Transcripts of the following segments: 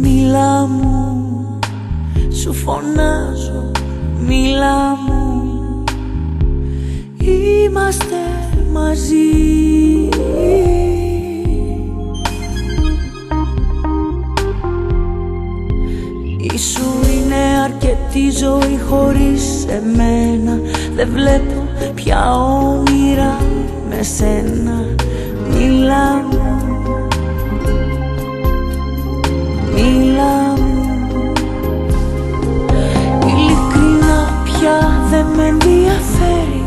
Μίλα μου, σου φωνάζω, μίλα μου. Είμαστε μαζί αρκετή ζωή χωρίς εμένα. Δεν βλέπω πια όνειρα με σένα. Μίλα μου. Μίλα μου. Ειλικρινά πια δεν με ενδιαφέρει.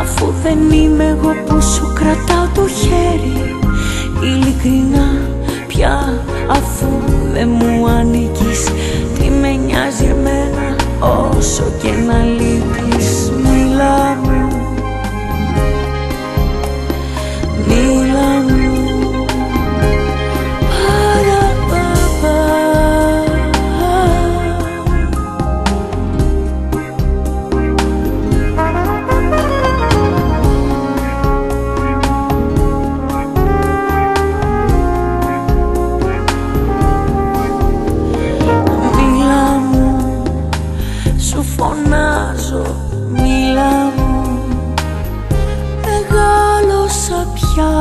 Αφού δεν είμαι εγώ που σου κρατάω το χέρι. Ειλικρινά όσο Μεγάλωσα πια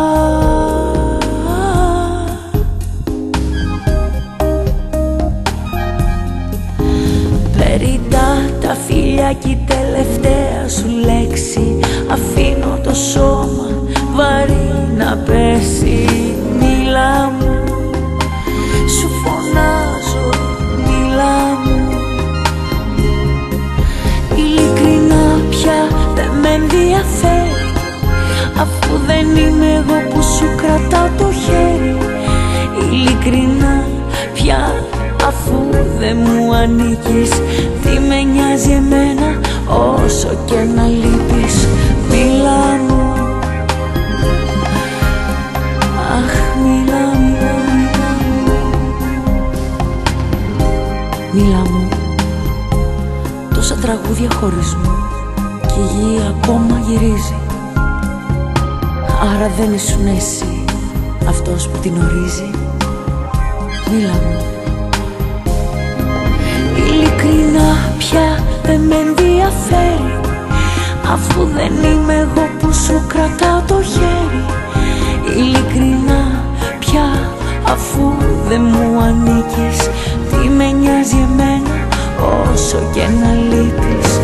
Περιτά τα φίλια κι η τελευταία σου λέξη. Αφήνω το σώμα βαρύ να πέσει. Μίλα μου, σου φωνάζω, μίλα μου. Ειλικρινά πια δεν με ενδιαφέρει Αφού δεν είμαι εγώ που σου κρατάω το χέρι. Ειλικρινά πια αφού δεν μου ανήκεις Τι με νοιάζει εμένα όσο και να λείπεις. Μίλα μου. Αχ μίλα μου, μίλα μου. Μίλα μου. Τόσα τραγούδια χωρισμού Και η γη ακόμα γυρίζει Άρα δεν ήσουν εσύ Αυτός που την ορίζει. Μίλα μου. Ειλικρινά πια δεν με ενδιαφέρει Αφού δεν είμαι εγώ που σου κρατάω το χέρι. Ειλικρινά πια αφού δεν μου ανήκεις Τι με νοιάζει εμένα όσο και να λείπεις